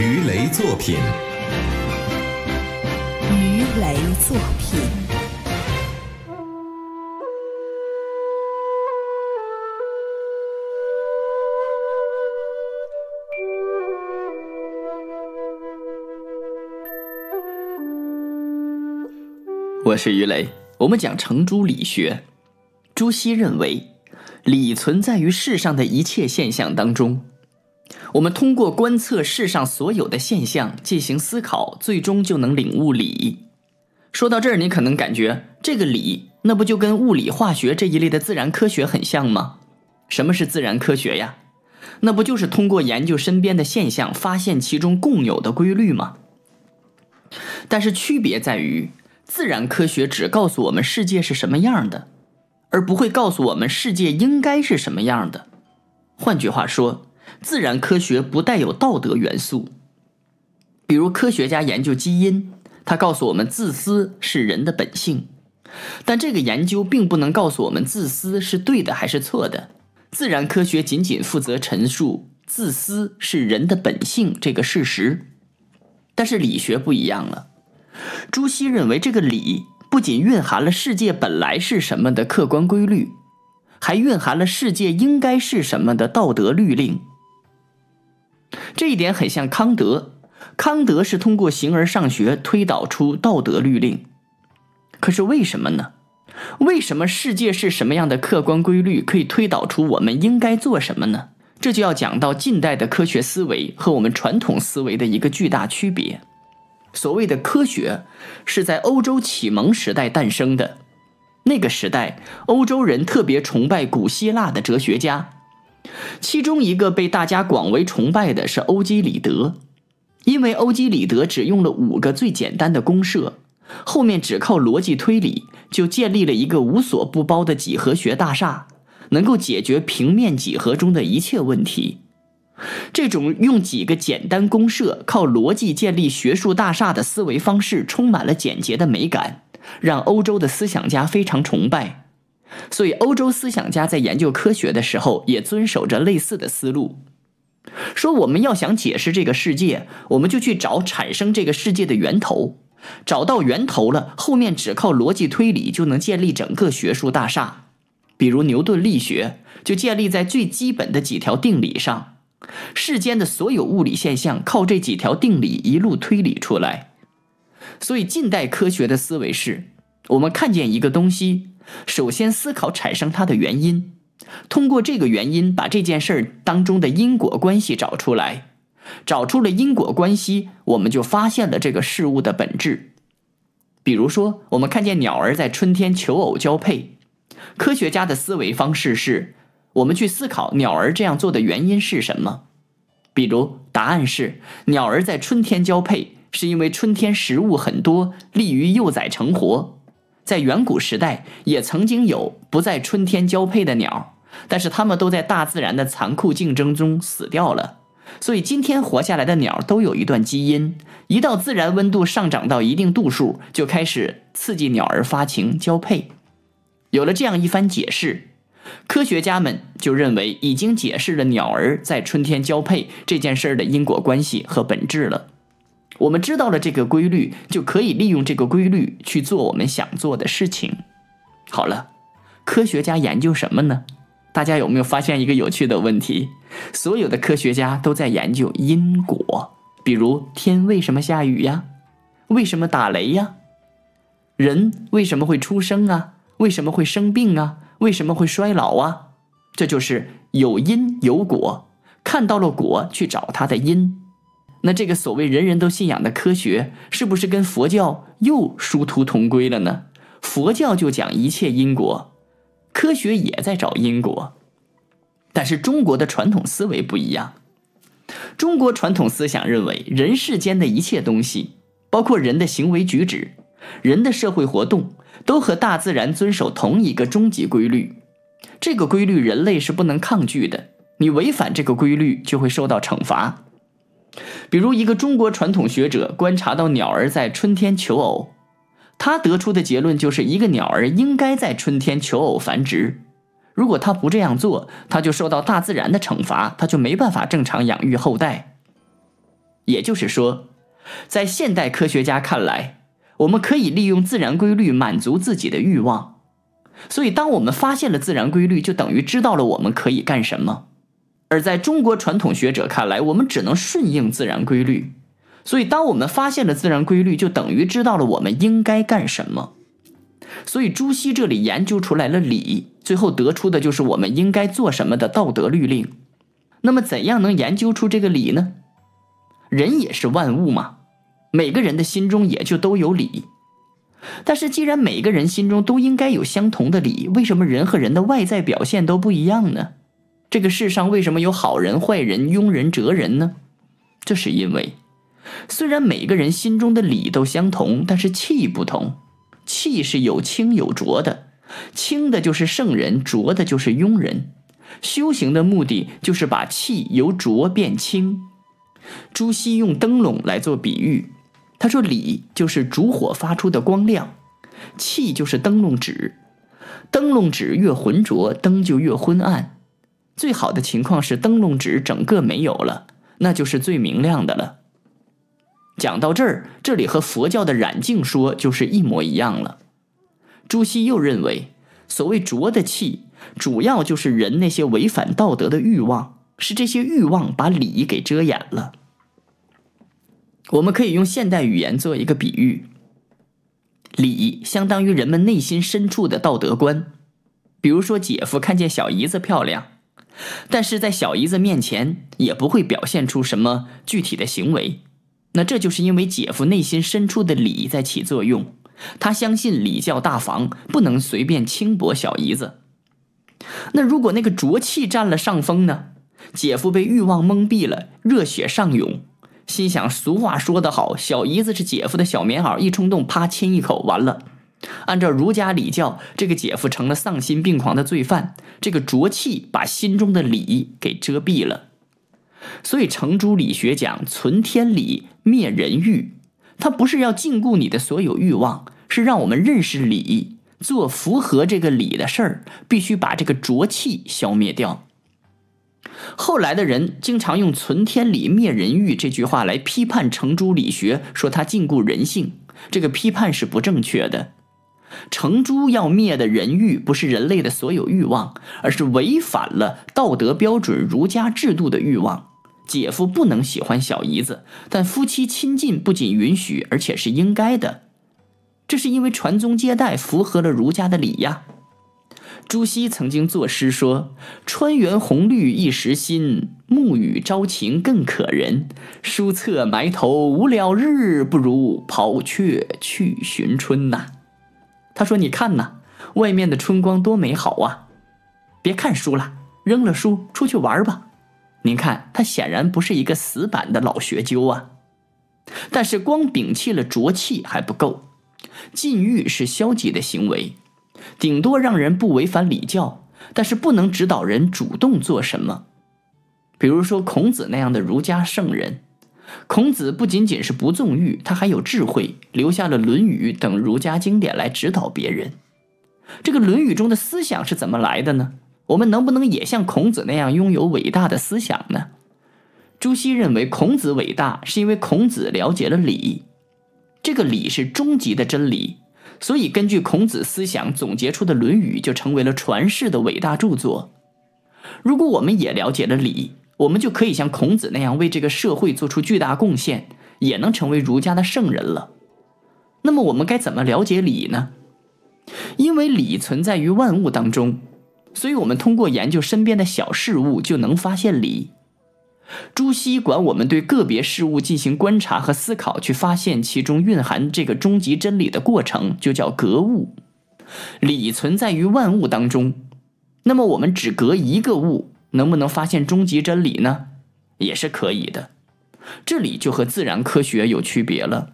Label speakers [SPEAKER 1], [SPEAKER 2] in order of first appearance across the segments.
[SPEAKER 1] 鱼雷作品，
[SPEAKER 2] 鱼雷作品。
[SPEAKER 3] 我是鱼雷，我们讲程朱理学。朱熹认为，理存在于世上的一切现象当中。我们通过观测世上所有的现象进行思考，最终就能领悟理。说到这儿，你可能感觉这个理，那不就跟物理、化学这一类的自然科学很像吗？什么是自然科学呀？那不就是通过研究身边的现象，发现其中共有的规律吗？但是区别在于，自然科学只告诉我们世界是什么样的，而不会告诉我们世界应该是什么样的。换句话说，自然科学不带有道德元素，比如科学家研究基因，他告诉我们自私是人的本性，但这个研究并不能告诉我们自私是对的还是错的。自然科学仅仅负责陈述自私是人的本性这个事实，但是理学不一样了。朱熹认为，这个理不仅蕴含了世界本来是什么的客观规律，还蕴含了世界应该是什么的道德律令。这一点很像康德，康德是通过形而上学推导出道德律令。可是为什么呢？为什么世界是什么样的客观规律可以推导出我们应该做什么呢？这就要讲到近代的科学思维和我们传统思维的一个巨大区别。所谓的科学是在欧洲启蒙时代诞生的，那个时代欧洲人特别崇拜古希腊的哲学家。其中一个被大家广为崇拜的是欧几里得，因为欧几里得只用了五个最简单的公设，后面只靠逻辑推理就建立了一个无所不包的几何学大厦，能够解决平面几何中的一切问题。这种用几个简单公设靠逻辑建立学术大厦的思维方式，充满了简洁的美感，让欧洲的思想家非常崇拜。所以，欧洲思想家在研究科学的时候，也遵守着类似的思路。说我们要想解释这个世界，我们就去找产生这个世界的源头。找到源头了，后面只靠逻辑推理就能建立整个学术大厦。比如牛顿力学就建立在最基本的几条定理上，世间的所有物理现象靠这几条定理一路推理出来。所以，近代科学的思维是：我们看见一个东西。首先思考产生它的原因，通过这个原因把这件事儿当中的因果关系找出来，找出了因果关系，我们就发现了这个事物的本质。比如说，我们看见鸟儿在春天求偶交配，科学家的思维方式是，我们去思考鸟儿这样做的原因是什么。比如，答案是鸟儿在春天交配，是因为春天食物很多，利于幼崽成活。在远古时代，也曾经有不在春天交配的鸟，但是它们都在大自然的残酷竞争中死掉了。所以今天活下来的鸟都有一段基因，一到自然温度上涨到一定度数，就开始刺激鸟儿发情交配。有了这样一番解释，科学家们就认为已经解释了鸟儿在春天交配这件事儿的因果关系和本质了。我们知道了这个规律，就可以利用这个规律去做我们想做的事情。好了，科学家研究什么呢？大家有没有发现一个有趣的问题？所有的科学家都在研究因果，比如天为什么下雨呀？为什么打雷呀？人为什么会出生啊？为什么会生病啊？为什么会衰老啊？这就是有因有果，看到了果，去找它的因。那这个所谓人人都信仰的科学，是不是跟佛教又殊途同归了呢？佛教就讲一切因果，科学也在找因果，但是中国的传统思维不一样。中国传统思想认为，人世间的一切东西，包括人的行为举止、人的社会活动，都和大自然遵守同一个终极规律。这个规律人类是不能抗拒的，你违反这个规律就会受到惩罚。比如，一个中国传统学者观察到鸟儿在春天求偶，他得出的结论就是一个鸟儿应该在春天求偶繁殖。如果他不这样做，他就受到大自然的惩罚，他就没办法正常养育后代。也就是说，在现代科学家看来，我们可以利用自然规律满足自己的欲望。所以，当我们发现了自然规律，就等于知道了我们可以干什么；而在中国传统学者看来，我们只能顺应自然规律。所以，当我们发现了自然规律，就等于知道了我们应该干什么。所以，朱熹这里研究出来了理，最后得出的就是我们应该做什么的道德律令。那么，怎样能研究出这个理呢？人也是万物嘛，每个人的心中也就都有理。但是，既然每个人心中都应该有相同的理，为什么人和人的外在表现都不一样呢？这个世上为什么有好人、坏人、庸人、哲人呢？这是因为，虽然每个人心中的理都相同，但是气不同。气是有清有浊的，清的就是圣人，浊的就是庸人。修行的目的就是把气由浊变清。朱熹用灯笼来做比喻。他说：“理就是烛火发出的光亮，气就是灯笼纸，灯笼纸越浑浊，灯就越昏暗。最好的情况是灯笼纸整个没有了，那就是最明亮的了。”讲到这儿，这里和佛教的染净说就是一模一样了。朱熹又认为，所谓浊的气，主要就是人那些违反道德的欲望，是这些欲望把理给遮掩了。我们可以用现代语言做一个比喻，礼相当于人们内心深处的道德观。比如说，姐夫看见小姨子漂亮，但是在小姨子面前也不会表现出什么具体的行为，那这就是因为姐夫内心深处的礼在起作用。他相信礼教大防，不能随便轻薄小姨子。那如果那个浊气占了上风呢？姐夫被欲望蒙蔽了，热血上涌。心想，俗话说得好，小姨子是姐夫的小棉袄，一冲动，啪亲一口，完了。按照儒家礼教，这个姐夫成了丧心病狂的罪犯。这个浊气把心中的理给遮蔽了。所以程朱理学讲存天理，灭人欲，它不是要禁锢你的所有欲望，是让我们认识理，做符合这个理的事儿，必须把这个浊气消灭掉。后来的人经常用“存天理，灭人欲”这句话来批判程朱理学，说他禁锢人性。这个批判是不正确的。程朱要灭的人欲，不是人类的所有欲望，而是违反了道德标准、儒家制度的欲望。姐夫不能喜欢小姨子，但夫妻亲近不仅允许，而且是应该的。这是因为传宗接代符合了儒家的礼呀。朱熹曾经作诗说：“川原红绿一时新，暮雨朝晴更可人。书册埋头无聊日，不如跑却去寻春呐。”他说：“你看呐，外面的春光多美好啊！别看书了，扔了书出去玩吧。您看，他显然不是一个死板的老学究啊。但是光摒弃了浊气还不够，禁欲是消极的行为。”顶多让人不违反礼教，但是不能指导人主动做什么。比如说孔子那样的儒家圣人，孔子不仅仅是不纵欲，他还有智慧，留下了《论语》等儒家经典来指导别人。这个《论语》中的思想是怎么来的呢？我们能不能也像孔子那样拥有伟大的思想呢？朱熹认为孔子伟大，是因为孔子了解了礼，这个礼是终极的真理。所以，根据孔子思想总结出的《论语》就成为了传世的伟大著作。如果我们也了解了礼，我们就可以像孔子那样为这个社会做出巨大贡献，也能成为儒家的圣人了。那么，我们该怎么了解礼呢？因为礼存在于万物当中，所以我们通过研究身边的小事物就能发现礼。朱熹管我们对个别事物进行观察和思考，去发现其中蕴含这个终极真理的过程，就叫格物。理存在于万物当中，那么我们只格一个物，能不能发现终极真理呢？也是可以的。这里就和自然科学有区别了。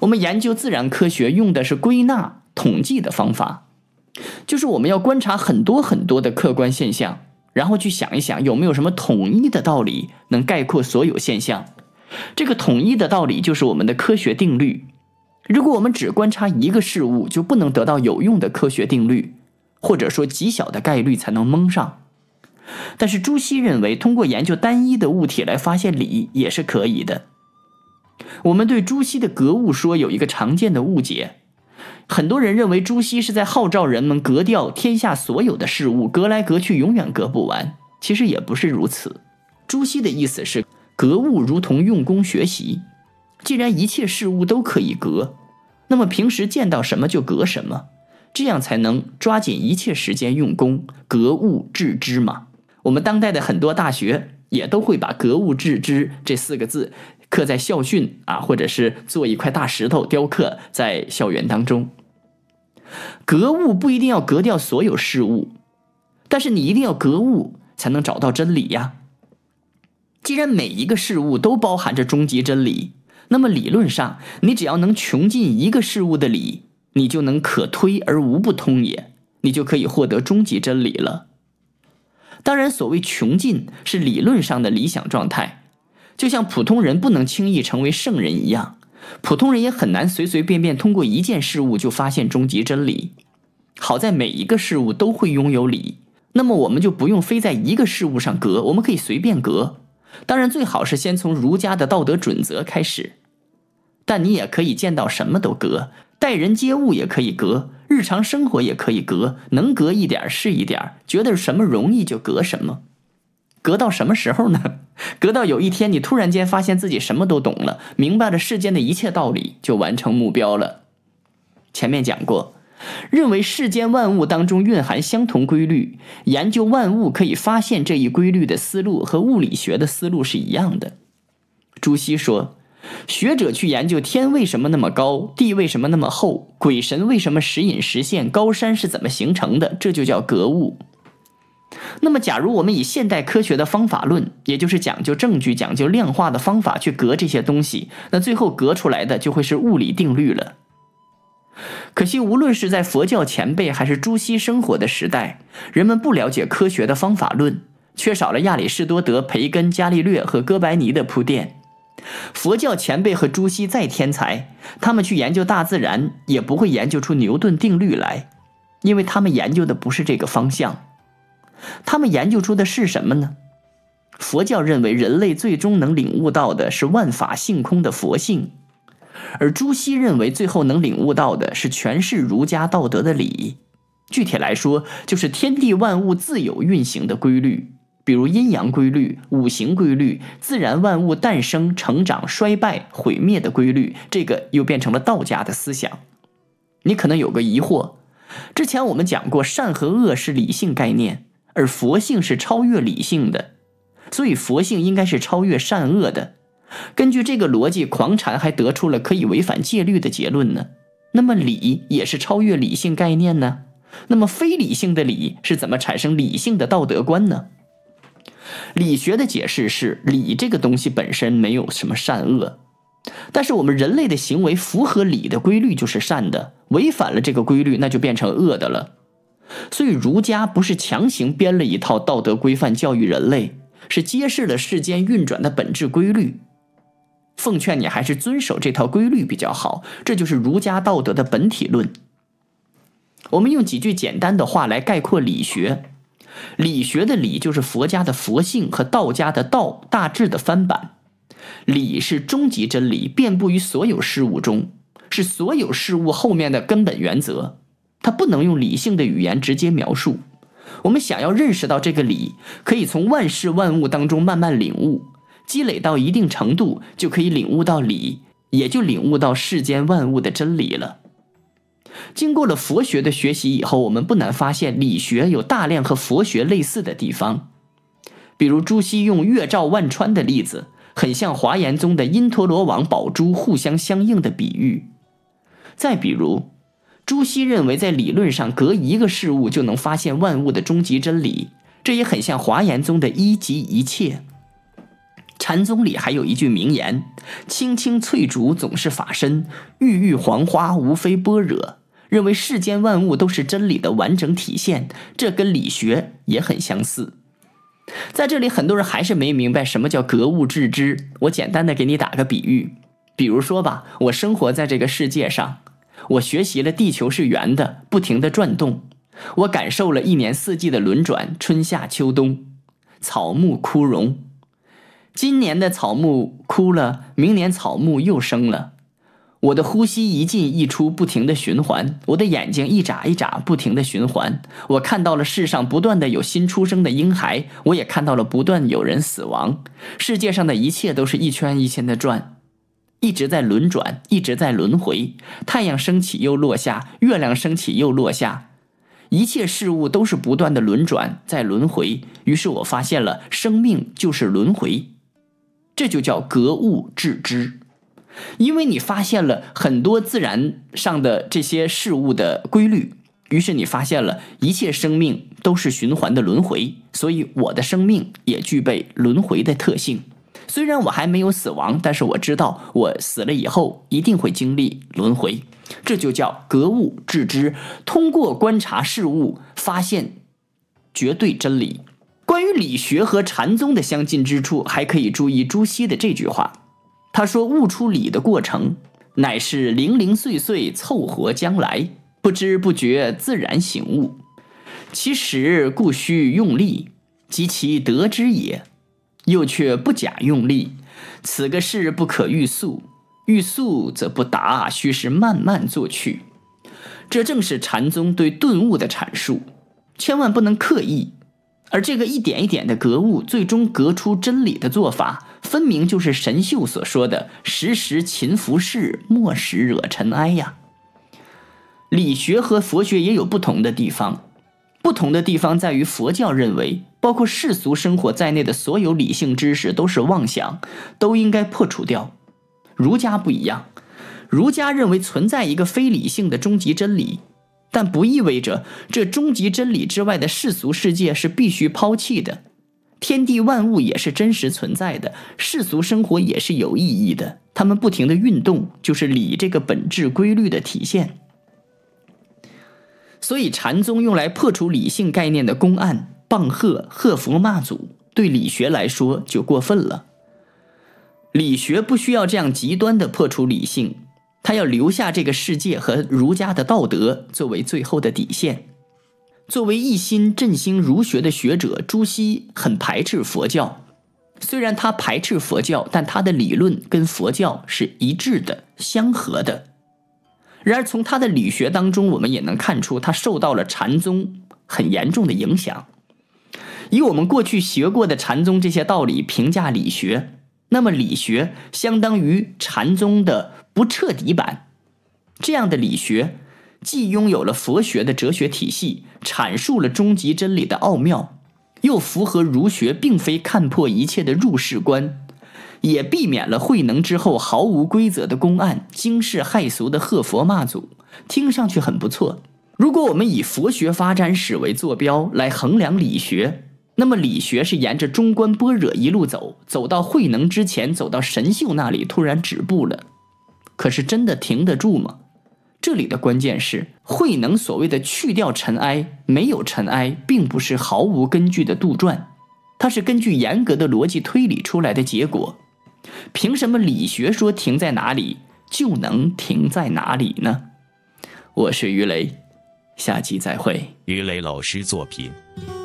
[SPEAKER 3] 我们研究自然科学用的是归纳、统计的方法，就是我们要观察很多很多的客观现象。然后去想一想，有没有什么统一的道理能概括所有现象？这个统一的道理就是我们的科学定律。如果我们只观察一个事物，就不能得到有用的科学定律，或者说极小的概率才能蒙上。但是朱熹认为，通过研究单一的物体来发现理也是可以的。我们对朱熹的格物说有一个常见的误解，很多人认为朱熹是在号召人们格掉天下所有的事物，格来格去，永远格不完。其实也不是如此。朱熹的意思是，格物如同用功学习。既然一切事物都可以格，那么平时见到什么就格什么，这样才能抓紧一切时间用功，格物致知嘛。我们当代的很多大学也都会把“格物致知”这四个字刻在校训啊，或者是做一块大石头雕刻在校园当中。格物不一定要格掉所有事物，但是你一定要格物，才能找到真理呀。既然每一个事物都包含着终极真理，那么理论上，你只要能穷尽一个事物的理，你就能可推而无不通也，你就可以获得终极真理了。当然，所谓穷尽是理论上的理想状态，就像普通人不能轻易成为圣人一样，普通人也很难随随便便通过一件事物就发现终极真理。好在每一个事物都会拥有理，那么我们就不用非在一个事物上格，我们可以随便格。当然，最好是先从儒家的道德准则开始，但你也可以见到什么都格，待人接物也可以格。日常生活也可以隔，能隔一点是一点觉得什么容易就隔什么，隔到什么时候呢？隔到有一天你突然间发现自己什么都懂了，明白了世间的一切道理，就完成目标了。前面讲过，认为世间万物当中蕴含相同规律，研究万物可以发现这一规律的思路和物理学的思路是一样的。朱熹说。学者去研究天为什么那么高，地为什么那么厚，鬼神为什么时隐时现，高山是怎么形成的，这就叫格物。那么，假如我们以现代科学的方法论，也就是讲究证据、讲究量化的方法去格这些东西，那最后格出来的就会是物理定律了。可惜，无论是在佛教前辈还是朱熹生活的时代，人们不了解科学的方法论，缺少了亚里士多德、培根、伽利略和哥白尼的铺垫。佛教前辈和朱熹再天才，他们去研究大自然，也不会研究出牛顿定律来，因为他们研究的不是这个方向。他们研究出的是什么呢？佛教认为人类最终能领悟到的是万法性空的佛性，而朱熹认为最后能领悟到的是诠释儒家道德的理。具体来说，就是天地万物自有运行的规律。比如阴阳规律、五行规律、自然万物诞生、成长、衰败、毁灭的规律，这个又变成了道家的思想。你可能有个疑惑：之前我们讲过，善和恶是理性概念，而佛性是超越理性的，所以佛性应该是超越善恶的。根据这个逻辑，狂禅还得出了可以违反戒律的结论呢。那么理也是超越理性概念呢？那么非理性的理是怎么产生理性的道德观呢？理学的解释是，理这个东西本身没有什么善恶，但是我们人类的行为符合理的规律就是善的，违反了这个规律那就变成恶的了。所以儒家不是强行编了一套道德规范教育人类，是揭示了世间运转的本质规律。奉劝你还是遵守这套规律比较好，这就是儒家道德的本体论。我们用几句简单的话来概括理学。理学的理就是佛家的佛性和道家的道大致的翻版。理是终极真理，遍布于所有事物中，是所有事物后面的根本原则。它不能用理性的语言直接描述。我们想要认识到这个理，可以从万事万物当中慢慢领悟，积累到一定程度，就可以领悟到理，也就领悟到世间万物的真理了。经过了佛学的学习以后，我们不难发现理学有大量和佛学类似的地方。比如朱熹用月照万川的例子，很像华严宗的因陀罗网宝珠互相相应的比喻。再比如，朱熹认为在理论上隔一个事物就能发现万物的终极真理，这也很像华严宗的一即一切。禅宗里还有一句名言：“青青翠竹总是法身，郁郁黄花无非般若。”认为世间万物都是真理的完整体现，这跟理学也很相似。在这里，很多人还是没明白什么叫格物致知。我简单的给你打个比喻，比如说吧，我生活在这个世界上，我学习了地球是圆的，不停的转动，我感受了一年四季的轮转，春夏秋冬，草木枯荣。今年的草木枯了，明年草木又生了。我的呼吸一进一出，不停的循环；我的眼睛一眨一眨，不停的循环。我看到了世上不断的有新出生的婴孩，我也看到了不断有人死亡。世界上的一切都是一圈一圈的转，一直在轮转，一直在轮回。太阳升起又落下，月亮升起又落下，一切事物都是不断的轮转，在轮回。于是我发现了，生命就是轮回，这就叫格物致知。因为你发现了很多自然上的这些事物的规律，于是你发现了一切生命都是循环的轮回，所以我的生命也具备轮回的特性。虽然我还没有死亡，但是我知道我死了以后一定会经历轮回，这就叫格物致知。通过观察事物，发现绝对真理。关于理学和禅宗的相近之处，还可以注意朱熹的这句话。他说：“悟出理的过程，乃是零零碎碎凑合将来，不知不觉自然醒悟。其实故须用力，及其得之也。又却不假用力，此个事不可欲速，欲速则不达，须是慢慢做去。这正是禅宗对顿悟的阐述，千万不能刻意。而这个一点一点的格物，最终格出真理的做法。”分明就是神秀所说的“时时勤拂拭，莫使惹尘埃”呀。理学和佛学也有不同的地方，不同的地方在于佛教认为，包括世俗生活在内的所有理性知识都是妄想，都应该破除掉。儒家不一样，儒家认为存在一个非理性的终极真理，但不意味着这终极真理之外的世俗世界是必须抛弃的。天地万物也是真实存在的，世俗生活也是有意义的。他们不停的运动，就是理这个本质规律的体现。所以，禅宗用来破除理性概念的公案、棒喝、喝佛骂祖，对理学来说就过分了。理学不需要这样极端的破除理性，他要留下这个世界和儒家的道德作为最后的底线。作为一心振兴儒学的学者，朱熹很排斥佛教。虽然他排斥佛教，但他的理论跟佛教是一致的、相合的。然而，从他的理学当中，我们也能看出他受到了禅宗很严重的影响。以我们过去学过的禅宗这些道理评价理学，那么理学相当于禅宗的不彻底版。这样的理学。既拥有了佛学的哲学体系，阐述了终极真理的奥妙，又符合儒学并非看破一切的入世观，也避免了慧能之后毫无规则的公案、惊世骇俗的喝佛骂祖，听上去很不错。如果我们以佛学发展史为坐标来衡量理学，那么理学是沿着中观般若一路走，走到慧能之前，走到神秀那里突然止步了。可是真的停得住吗？这里的关键是慧能所谓的去掉尘埃，没有尘埃，并不是毫无根据的杜撰，它是根据严格的逻辑推理出来的结果。凭什么理学说停在哪里就能停在哪里呢？我是于雷，下期再会。
[SPEAKER 1] 于雷老师作品《